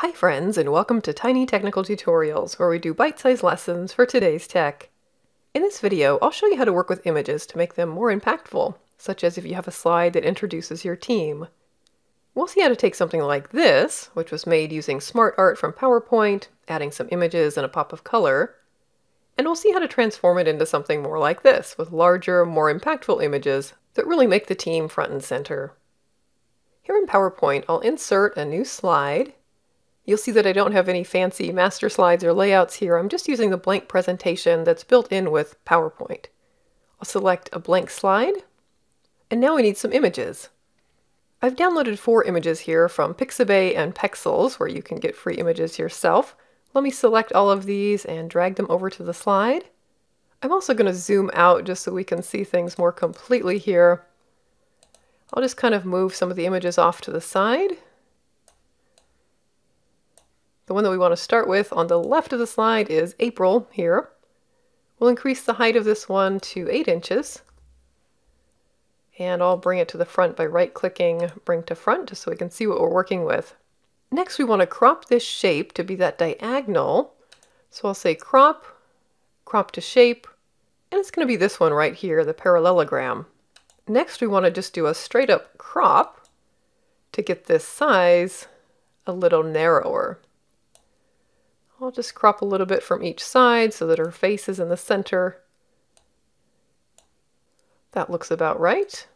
Hi friends and welcome to Tiny Technical Tutorials where we do bite-sized lessons for today's tech. In this video I'll show you how to work with images to make them more impactful, such as if you have a slide that introduces your team. We'll see how to take something like this, which was made using SmartArt from PowerPoint, adding some images and a pop of color, and we'll see how to transform it into something more like this, with larger, more impactful images that really make the team front and center. Here in PowerPoint I'll insert a new slide You'll see that I don't have any fancy master slides or layouts here. I'm just using the blank presentation that's built in with PowerPoint. I'll select a blank slide, and now we need some images. I've downloaded four images here from Pixabay and Pexels, where you can get free images yourself. Let me select all of these and drag them over to the slide. I'm also going to zoom out just so we can see things more completely here. I'll just kind of move some of the images off to the side. The one that we want to start with on the left of the slide is April here. We'll increase the height of this one to 8 inches. And I'll bring it to the front by right-clicking Bring to Front just so we can see what we're working with. Next we want to crop this shape to be that diagonal. So I'll say crop, crop to shape, and it's going to be this one right here, the parallelogram. Next we want to just do a straight up crop to get this size a little narrower. I'll just crop a little bit from each side so that her face is in the center. That looks about right.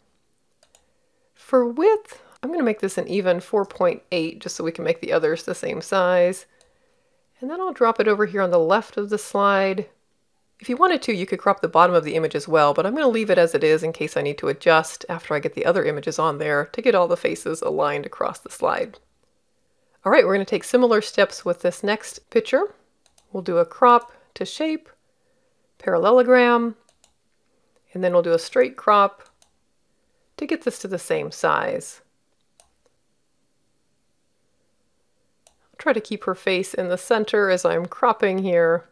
For width, I'm going to make this an even 4.8 just so we can make the others the same size. And then I'll drop it over here on the left of the slide. If you wanted to, you could crop the bottom of the image as well, but I'm going to leave it as it is in case I need to adjust after I get the other images on there to get all the faces aligned across the slide. All right, we're going to take similar steps with this next picture. We'll do a crop to shape, parallelogram, and then we'll do a straight crop to get this to the same size. I'll try to keep her face in the center as I'm cropping here.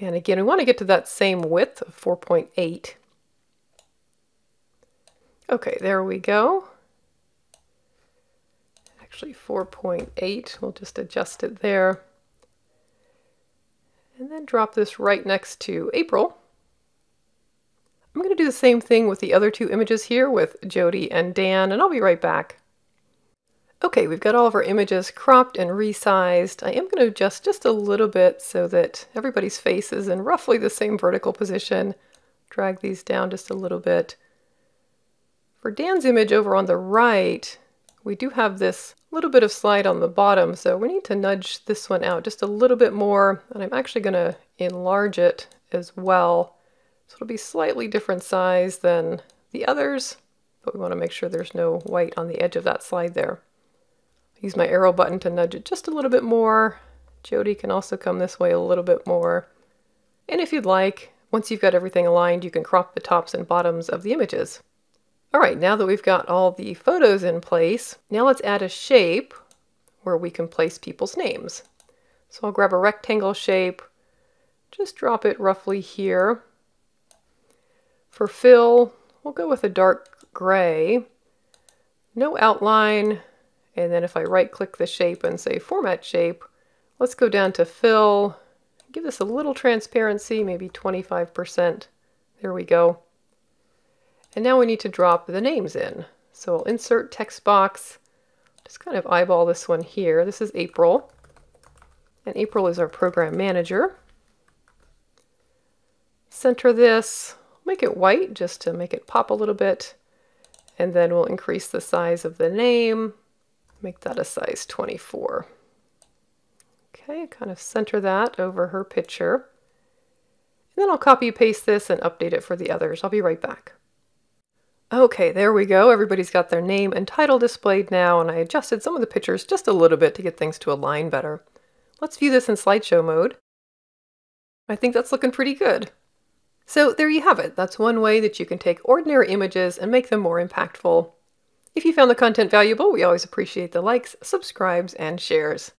And again, we want to get to that same width of 4.8. Okay, there we go actually 4.8. We'll just adjust it there. And then drop this right next to April. I'm going to do the same thing with the other two images here with Jody and Dan, and I'll be right back. Okay, we've got all of our images cropped and resized. I am going to adjust just a little bit so that everybody's face is in roughly the same vertical position. Drag these down just a little bit. For Dan's image over on the right, we do have this little bit of slide on the bottom, so we need to nudge this one out just a little bit more, and I'm actually going to enlarge it as well. So it'll be slightly different size than the others, but we want to make sure there's no white on the edge of that slide there. Use my arrow button to nudge it just a little bit more. Jody can also come this way a little bit more. And if you'd like, once you've got everything aligned, you can crop the tops and bottoms of the images. All right, now that we've got all the photos in place, now let's add a shape where we can place people's names. So I'll grab a rectangle shape, just drop it roughly here. For fill, we'll go with a dark gray. No outline, and then if I right click the shape and say format shape, let's go down to fill, give this a little transparency, maybe 25%. There we go. And now we need to drop the names in. So we'll insert text box, just kind of eyeball this one here. This is April, and April is our program manager. Center this, make it white just to make it pop a little bit, and then we'll increase the size of the name, make that a size 24. Okay, kind of center that over her picture. And then I'll copy paste this and update it for the others. I'll be right back. Okay, there we go. Everybody's got their name and title displayed now, and I adjusted some of the pictures just a little bit to get things to align better. Let's view this in slideshow mode. I think that's looking pretty good. So there you have it. That's one way that you can take ordinary images and make them more impactful. If you found the content valuable, we always appreciate the likes, subscribes, and shares.